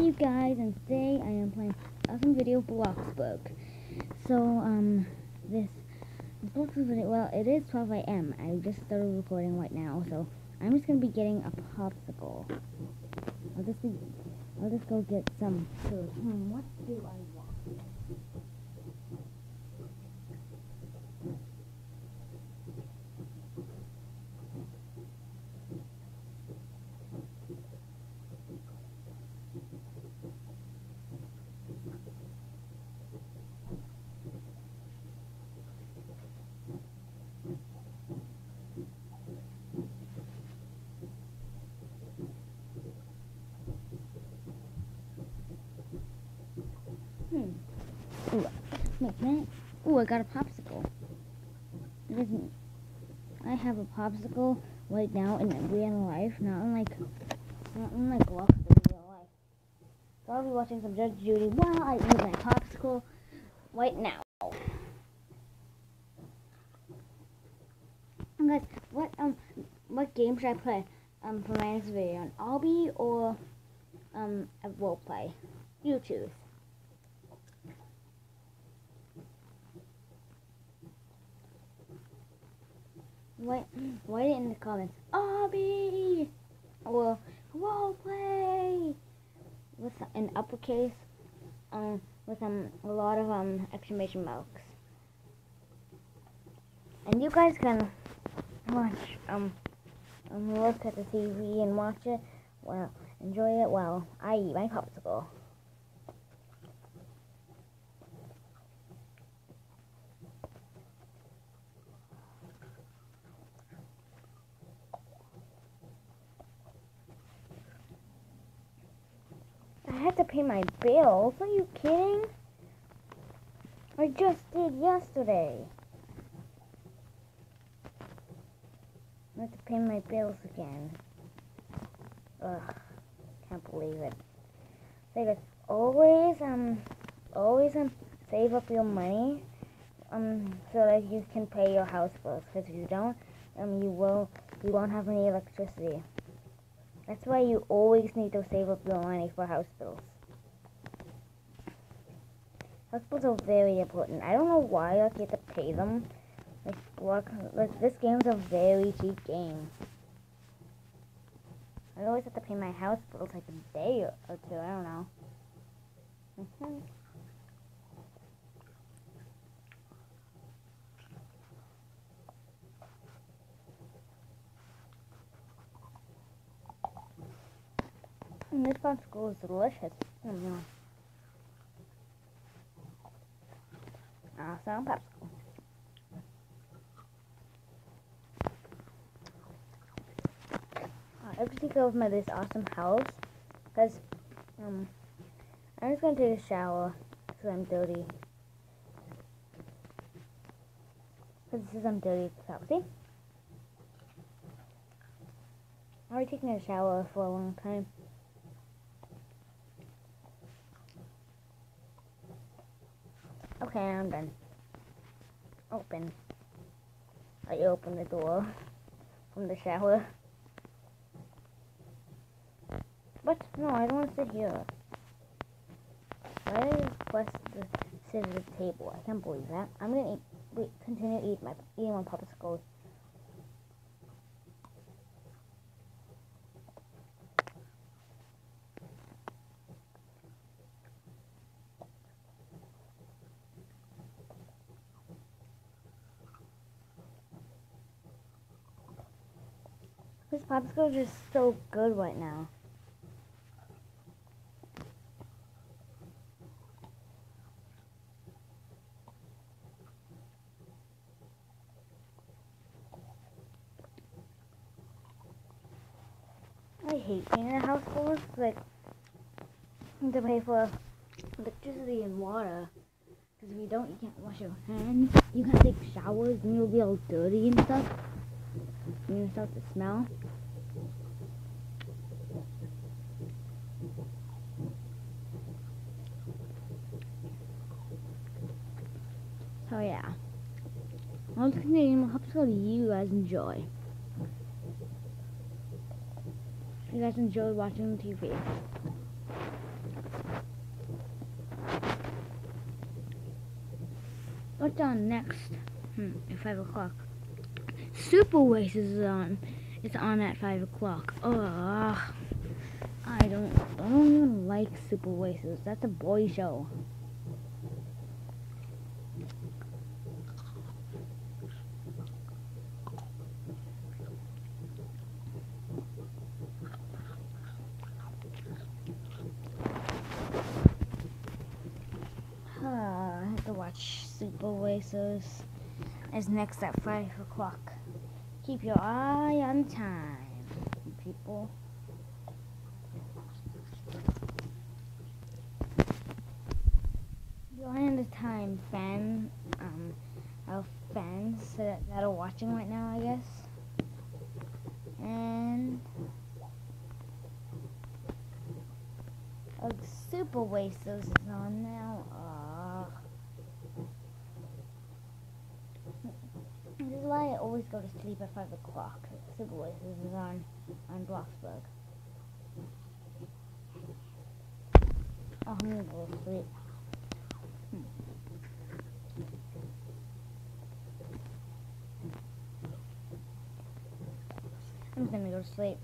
Steve, guys, and today I am playing awesome video Bloxburg. So, um, this, Bloxburg video, well, it is 12 a.m. I just started recording right now, so I'm just gonna be getting a popsicle. I'll just be, I'll just go get some food. Hmm, what do I want? Hmm. Ooh, wait a. Ooh, I got a popsicle. I have a popsicle right now in real life, not unlike, not unlike Lost in real life. So I'll be watching some Judge Judy while I eat my popsicle right now. And guys, what um, what game should I play um for my next video? An obby or um a role play? You choose. Write, write it in the comments. Obby! Or role play! With an uppercase, um, with um, a lot of um, exclamation marks. And you guys can watch, um, um, look at the TV and watch it, well, enjoy it while I eat my popsicle. I had to pay my bills. Are you kidding? I just did yesterday. I have to pay my bills again. Ugh, can't believe it. So guys, always um, always um, save up your money um, so that you can pay your house bills. Because if you don't, um, you will you won't have any electricity. That's why you always need to save up your money for house bills. House bills are very important. I don't know why I get to pay them. Like, block, like this game's a very cheap game. I always have to pay my house bills like a day or two. I don't know. Mm-hmm. And this popsicle is delicious. Mm -hmm. Awesome popsicle. I just take over my this awesome house because um I'm just gonna take a shower because I'm dirty. Because this is I'm dirty. See? I've already taken a shower for a long time. I'm done. Open. I open the door from the shower. But no, I don't want to sit here. I request to sit at the table? I can't believe that. I'm gonna eat, wait, continue eat my eating my popsicles. This popsicle is just so good right now. I hate being in a house full of like to pay for electricity and water. Because if you don't, you can't wash your hands. You can't take showers, and you'll be all dirty and stuff. You're gonna start to smell. Oh, so yeah. I'll continue my episode you guys enjoy. You guys enjoy watching TV. What's on next? Hmm, at 5 o'clock. Super Race is on. It's on at 5 o'clock. Ugh. I don't, I don't even like Super Races. That's a boy show. Super Oasis. It's next at 5 o'clock. Keep your eye on time, people. On the time, fan, um, our fans that, that are watching right now, I guess. And a Super Oasis is on now. Uh, this is why I always go to sleep at 5 o'clock. Super Oasis is on, on Bloxburg. Oh, I'm gonna go to sleep. Hmm. I'm gonna go to sleep.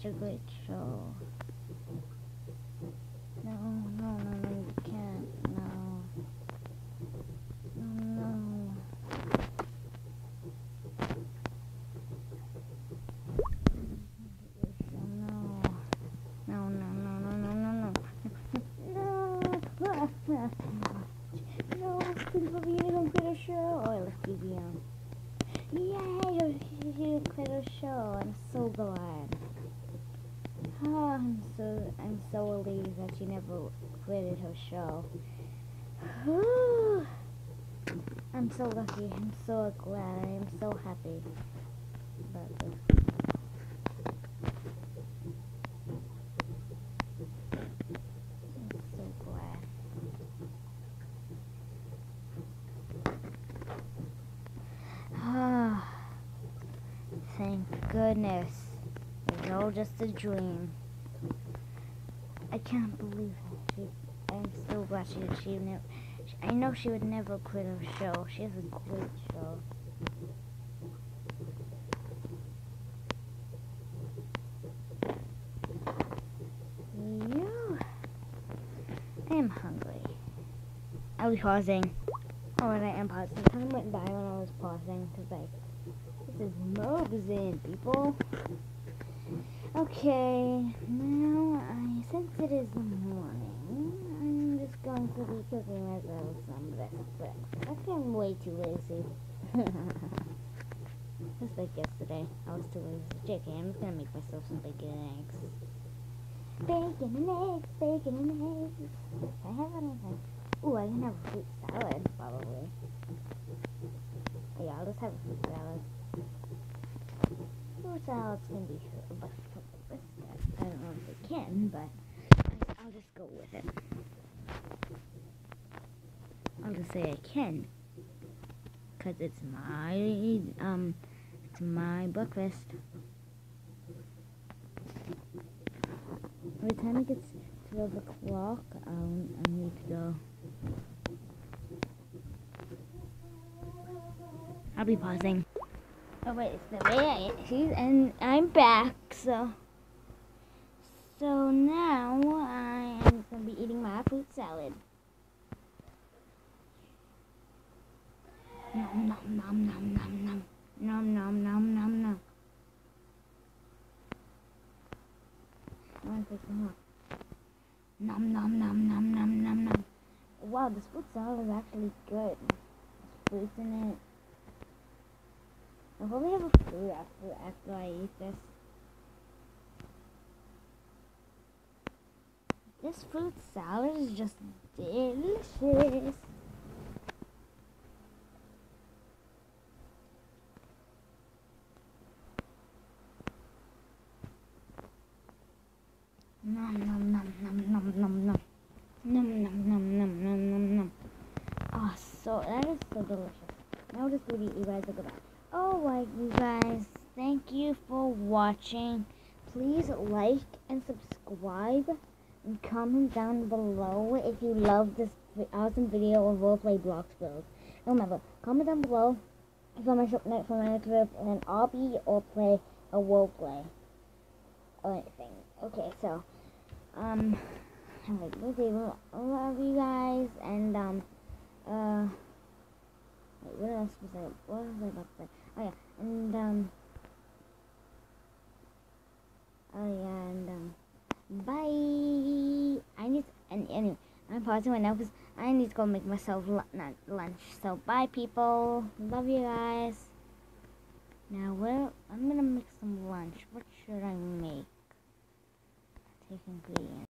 Such a great show. No, no, no, no, you can't. No. No, no. No. No, no, no, no, no, no, no. No. Don't quit a show. Oh, let's you on. Yay, you didn't quit a show. I'm so glad. Oh, I'm so I'm so relieved that she never quitted her show. I'm so lucky. I'm so glad. I am so happy about this. Ah, thank goodness. Was all just a dream. I can't believe. She, I'm so glad she achieved it. I know she would never quit her show. She has a great show. You, I am hungry. I'll be pausing. Oh, and I am pausing. Time went by when I was pausing because like this is Mogusin, people. Okay, now I since it is the morning, I'm just going to be cooking myself some breakfast. I think I'm way too lazy. Just like yesterday, I was too lazy. JK, I'm just gonna make myself some bacon and eggs. Bacon and eggs, bacon and eggs. If I have anything. Ooh, I can have a fruit salad, probably. Yeah, I'll just have a fruit salad. Fruit salads can be but I don't know if they can, but I'll just go with it. I'll just say I can. Cause it's my, um, it's my breakfast. By the time it gets 12 o'clock, um, I need to go. I'll be pausing. Oh wait, it's the way I she's and I'm back, so so now I am gonna be eating my fruit salad. Nom nom nom nom nom nom nom nom nom nom nom. Nom nom nom nom nom nom nom. Wow, this fruit salad is actually good. There's fruits in it. I'll probably have a fruit after after I eat this. This fruit salad is just delicious. Nom nom nom nom nom nom nom. Nom nom nom nom nom nom nom. Oh, so that is so delicious. Now just leave you guys a goodbye. Alright, you guys. Thank you for watching. Please like and subscribe and comment down below if you love this awesome video of roleplay Blox Build. Remember, comment down below if I'm up next for my trip, and then I'll be or play a roleplay or anything. Okay, so um, like, okay, well, I love you guys, and um, uh, Wait, what else was I? What was I about to say? Oh yeah, and um, oh yeah, and um, bye. I need to, and anyway, I'm pausing right now because I need to go make myself not lunch. So bye, people. Love you guys. Now where I'm gonna make some lunch. What should I make? Take ingredients.